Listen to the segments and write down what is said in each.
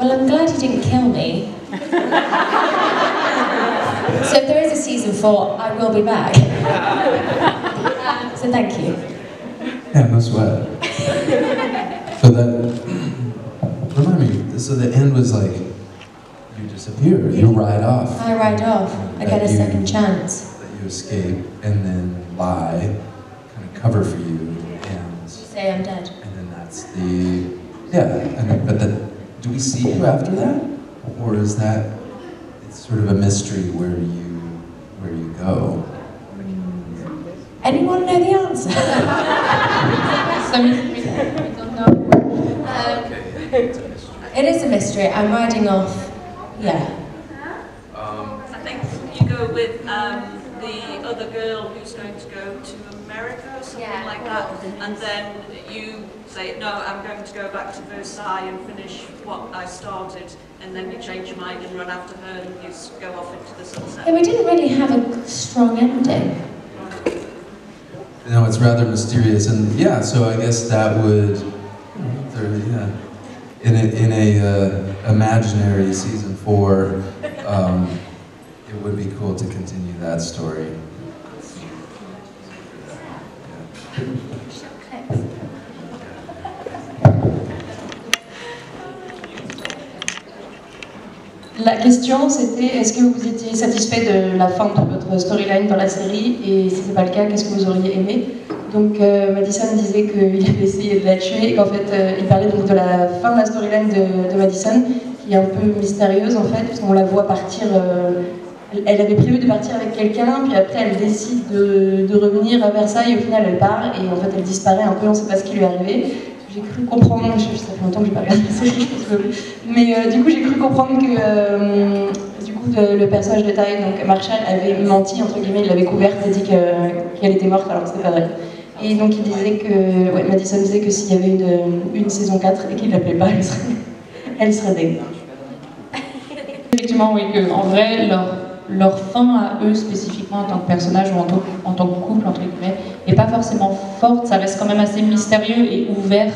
Well, I'm glad you didn't kill me. so if there is a season four, I will be back. so thank you. Yeah, no sweat. so that remind me. So the end was like you disappear. You ride off. I ride off. I get a you- second chance. That you escape and then lie, kind of cover for you, and You Say I'm dead. and then that's the yeah. And then, but then, do we see you after that, or is that it's sort of a mystery where you where you go? Anyone know the answer? So we, we, we don't know. Um, it is a mystery. I'm riding off. Yeah. Um, I think you go with um, the other girl who's going to go to America or something Yeah. like that, and then you say, no, I'm going to go back to Versailles and finish what I started, and then you change your mind and run after her and you go off into the sunset. Yeah, we didn't really have a strong ending. No, it's rather mysterious, and yeah. So I guess that would, yeah, in a, in a uh, imaginary season four, um, it would be cool to continue that story. La question c'était est-ce que vous étiez satisfait de la fin de votre storyline dans la série? Et si c'est pas le cas, qu'est-ce que vous auriez aimé? Donc euh, Madison disait qu'il avait essayé de la tuer et qu'en fait euh, il parlait donc de la fin de la storyline de, Madison qui est un peu mystérieuse en fait parce qu'on la voit partir. euh, elle- avait prévu de partir avec quelqu'un, puis après elle décide de, revenir à Versailles, au final elle part, et en fait elle disparaît un peu, on ne sait pas ce qui lui est arrivé. J'ai cru comprendre, je, ça fait longtemps que j'ai pas regardé série, je mais euh, du coup j'ai cru comprendre que euh, du coup le, personnage de Ty, donc Marshall, avait menti, entre guillemets, il l'avait couverte et dit que- qu'elle était morte alors que c'était pas vrai. Et donc il disait que, Madison disait que s'il y avait une, saison 4 et qu'il l'appelait pas, elle serait, elle serait. Effectivement, oui, que en vrai, leur, leur fin à eux spécifiquement en tant que personnage ou en tant, que couple, entre guillemets, n'est pas forcément forte. Ça reste quand même assez mystérieux et ouvert,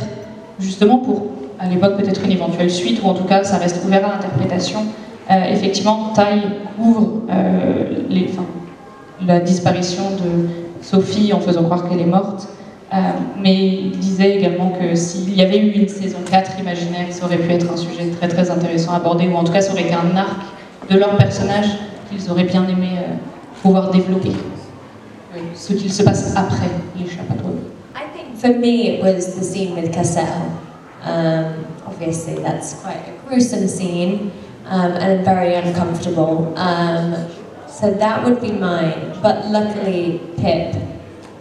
justement pour, à l'époque, peut-être une éventuelle suite, ou en tout cas, ça reste ouvert à l'interprétation. Euh, effectivement, Ty couvre euh, la disparition de Sophie en faisant croire qu'elle est morte. Euh, mais il disait également que s'il y avait eu une saison 4 imaginaire, ça aurait pu être un sujet très très intéressant à aborder, ou en tout cas ça aurait été un arc de leur personnage qu'ils auraient bien aimé euh, pouvoir développer. Oui, ce qu'il se passe après l'échappatoire. I think for me it was the scene with Cassel. Um, obviously, that's quite a gruesome scene um, and very uncomfortable. Um, so that would be mine. But luckily, Pip.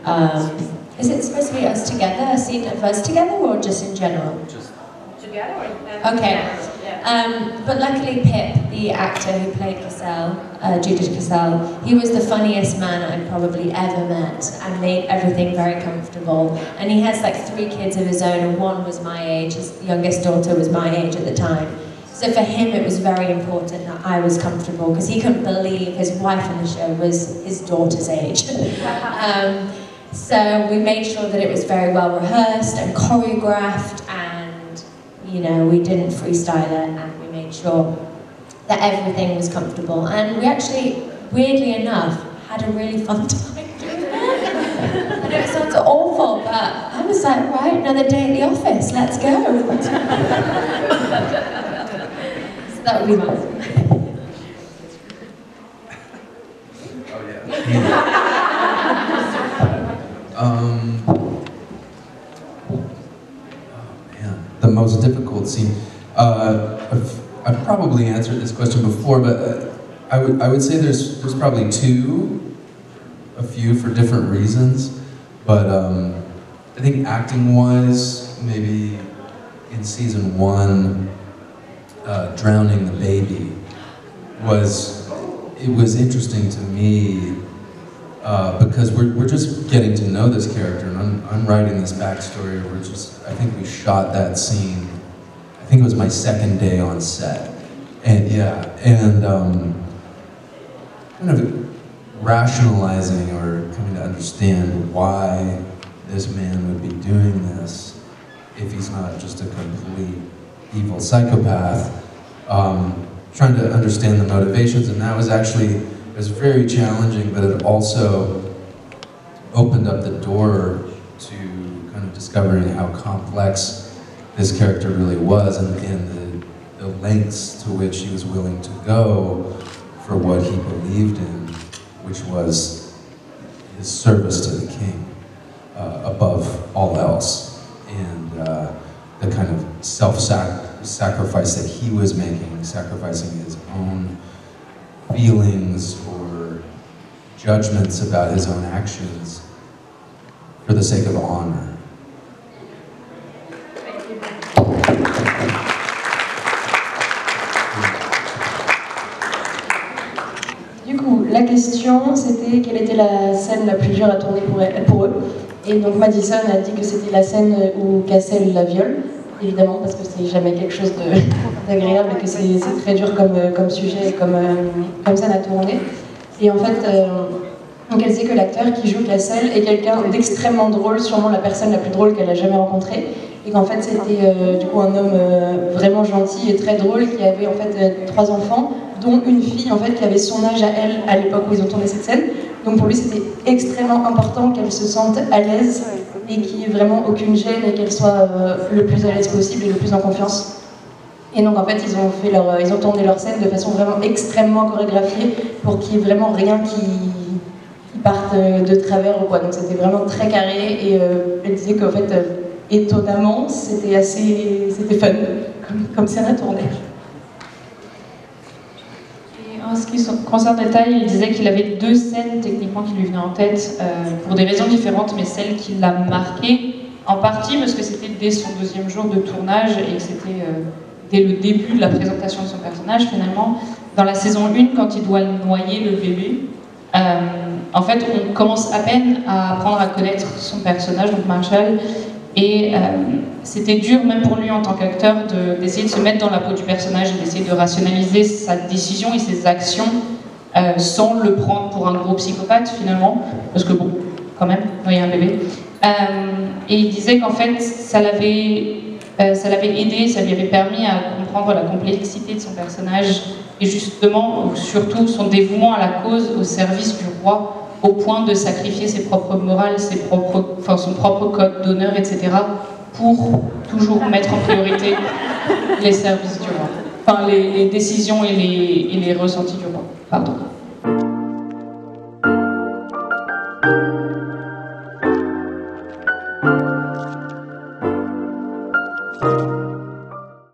Um, is it supposed to be us together, a scene of us together, or just in general? Together? Okay. Um, but luckily, Pip, the actor who played Cassel, uh, Judith Cassel, he was the funniest man I'd probably ever met and made everything very comfortable. And he has like three kids of his own, and one was my age. His youngest daughter was my age at the time. So for him, it was very important that I was comfortable because he couldn't believe his wife in the show was his daughter's age. um, so we made sure that it was very well rehearsed and choreographed, you know we didn't freestyle it, and we made sure that everything was comfortable. And we actually, weirdly enough, had a really fun time doing that. I know it sounds awful, but I was like, right, another day at the office, let's go. so that would be mine. Oh yeah. um, oh man, the most difficult scene. Uh, I've, I've probably answered this question before, but uh, I would I would say there's there's probably two, a few for different reasons, but um, I think acting wise, maybe in season one, uh, drowning the baby was it was interesting to me uh, because we're, we're just getting to know this character and I'm, I'm writing this backstory we're just I think we shot that scene I think it was my second day on set. And yeah and um, kind of rationalizing or coming to understand why this man would be doing this if he's not just a complete evil psychopath. Um, trying to understand the motivations, and that was actually it was very challenging, but it also opened up the door to kind of discovering how complex this character really was, and, and the, the lengths to which he was willing to go for what he believed in, which was his service to the king uh, above all else, and uh, the kind of self-sacrifice that he was making, sacrificing his own feelings or judgments about his own actions for the sake of honor. Du coup, la question, c'était quelle était la scène la plus dure à tourner pour, eux. Et donc Madison a dit que c'était la scène où Cassel la viole, évidemment, parce que c'est jamais quelque chose d'agréable et que c'est très dur comme, euh, comme sujet et comme, scène à tourner. Et en fait, euh, elle disait que l'acteur qui joue Cassel est quelqu'un d'extrêmement drôle, sûrement la personne la plus drôle qu'elle a jamais rencontrée. Et qu'en fait, c'était euh, du coup un homme vraiment gentil et très drôle qui avait en fait trois enfants, dont une fille en fait qui avait son âge à elle à l'époque où ils ont tourné cette scène. Donc pour lui, c'était extrêmement important qu'elle se sente à l'aise et qu'il n'y ait vraiment aucune gêne et qu'elle soit euh, le plus à l'aise possible et le plus en confiance. Et donc en fait, ils ont, fait leur, ils ont tourné leur scène de façon vraiment extrêmement chorégraphiée pour qu'il n'y ait vraiment rien qui, parte euh, de travers ou quoi. Donc c'était vraiment très carré et euh, elle disait qu'en fait, euh, étonnamment, c'était assez, c'était fun comme, comme scène à tourner. Qui concerne détail, il disait qu'il avait deux scènes techniquement qui lui venaient en tête euh, pour des raisons différentes, mais celle qui l'a marqué en partie parce que c'était dès son deuxième jour de tournage et que c'était euh, dès le début de la présentation de son personnage finalement. Dans la saison 1, quand il doit noyer le bébé, euh, en fait, on commence à peine à apprendre à connaître son personnage, donc Marshall, et euh, c'était dur, même pour lui en tant qu'acteur, de- d'essayer de, se mettre dans la peau du personnage et d'essayer de rationaliser sa décision et ses actions euh, sans le prendre pour un gros psychopathe finalement. Parce que bon, quand même, noyer un bébé. Euh, et il disait qu'en fait, ça l'avait ça l'avait aidé, ça lui avait permis à comprendre la complexité de son personnage et justement, ou surtout, son dévouement à la cause au service du roi au point de sacrifier ses propres morales, ses propres, enfin, son propre code d'honneur, etc., pour toujours mettre en priorité les services du roi. Enfin, les, les décisions et les, et les ressentis du roi. Pardon.